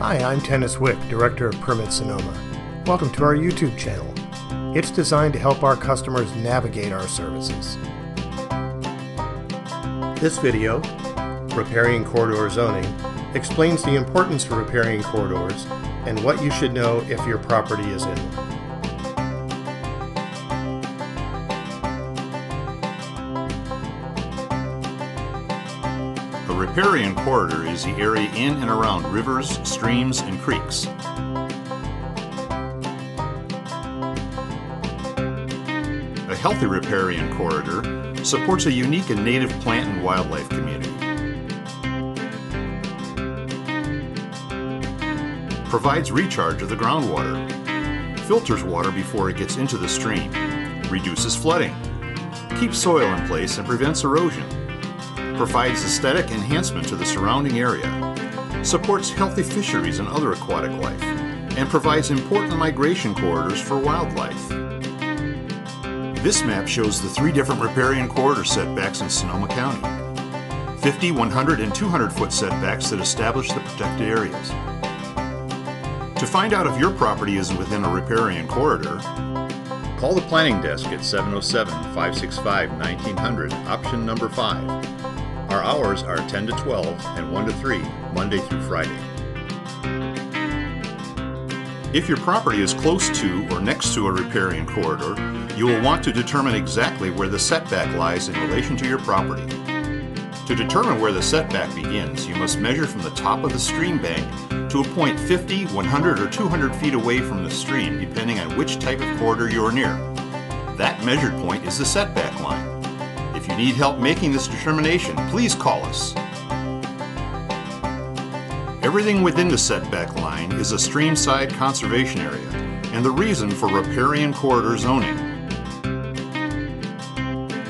Hi, I'm Tennis Wick, Director of Permit Sonoma. Welcome to our YouTube channel. It's designed to help our customers navigate our services. This video, Riparian Corridor Zoning, explains the importance of riparian corridors and what you should know if your property is in one. A riparian corridor is the area in and around rivers, streams, and creeks. A healthy riparian corridor supports a unique and native plant and wildlife community. Provides recharge of the groundwater. Filters water before it gets into the stream. Reduces flooding. Keeps soil in place and prevents erosion provides aesthetic enhancement to the surrounding area, supports healthy fisheries and other aquatic life, and provides important migration corridors for wildlife. This map shows the three different riparian corridor setbacks in Sonoma County. 50, 100, and 200 foot setbacks that establish the protected areas. To find out if your property is within a riparian corridor, call the planning desk at 707 565 1900, option number 5. Our hours are 10 to 12 and 1 to 3, Monday through Friday. If your property is close to or next to a riparian corridor, you will want to determine exactly where the setback lies in relation to your property. To determine where the setback begins, you must measure from the top of the stream bank to a point 50, 100, or 200 feet away from the stream, depending on which type of corridor you are near. That measured point is the setback line. If you need help making this determination, please call us. Everything within the setback line is a streamside conservation area and the reason for riparian corridor zoning.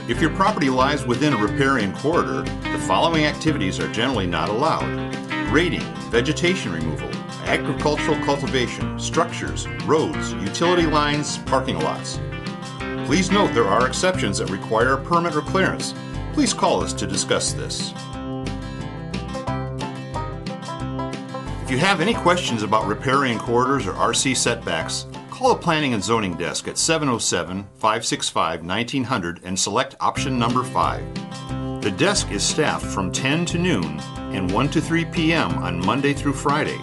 If your property lies within a riparian corridor, the following activities are generally not allowed. Grading, vegetation removal, agricultural cultivation, structures, roads, utility lines, parking lots. Please note there are exceptions that require a permit or clearance. Please call us to discuss this. If you have any questions about riparian corridors or RC setbacks, call the Planning and Zoning Desk at 707 565 1900 and select option number 5. The desk is staffed from 10 to noon and 1 to 3 p.m. on Monday through Friday.